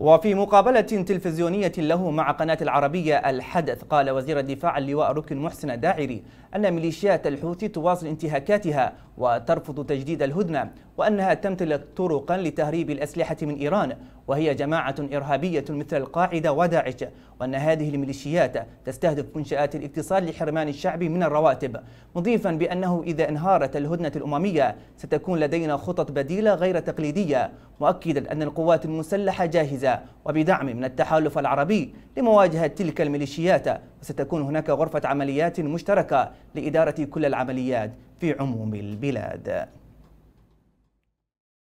وفي مقابلة تلفزيونية له مع قناة العربية الحدث قال وزير الدفاع اللواء ركن محسن داعري أن ميليشيات الحوثي تواصل انتهاكاتها وترفض تجديد الهدنة وأنها تمتلك طرقا لتهريب الأسلحة من إيران وهي جماعة إرهابية مثل القاعدة وداعش وأن هذه الميليشيات تستهدف منشآت الاتصال لحرمان الشعب من الرواتب مضيفا بأنه إذا انهارت الهدنة الأممية ستكون لدينا خطط بديلة غير تقليدية مؤكدا أن القوات المسلحة جاهزة وبدعم من التحالف العربي لمواجهة تلك الميليشيات وستكون هناك غرفة عمليات مشتركة لإدارة كل العمليات في عموم البلاد.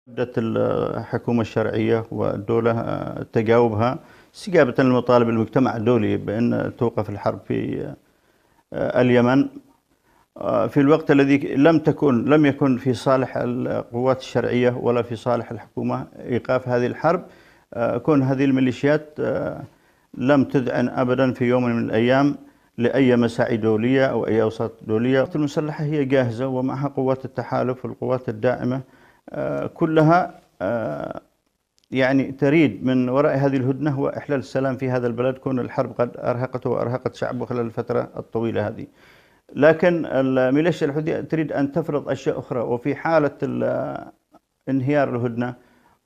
بدأت الحكومة الشرعية والدولة تجاوبها استجابة لمطالب المجتمع الدولي بأن توقف الحرب في اليمن. في الوقت الذي لم تكن لم يكن في صالح القوات الشرعية ولا في صالح الحكومة إيقاف هذه الحرب. كون هذه الميليشيات لم تذعن أبدا في يوم من الأيام لأي مساعي دولية أو أي أوساط دولية. المسلحة هي جاهزة ومعها قوات التحالف والقوات الداعمة كلها يعني تريد من وراء هذه الهدنة هو إحلال السلام في هذا البلد كون الحرب قد أرهقته وأرهقت شعبه خلال الفترة الطويلة هذه. لكن الميليشيا الحوثية تريد أن تفرض أشياء أخرى وفي حالة انهيار الهدنة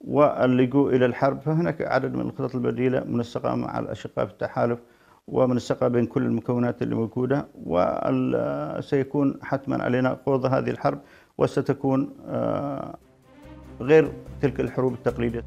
واللجوء إلى الحرب فهناك عدد من الخطط البديلة منسقة مع الأشقاء في التحالف ومنسقة بين كل المكونات اللي موجودة وسيكون حتما علينا خوض هذه الحرب وستكون غير تلك الحروب التقليدية.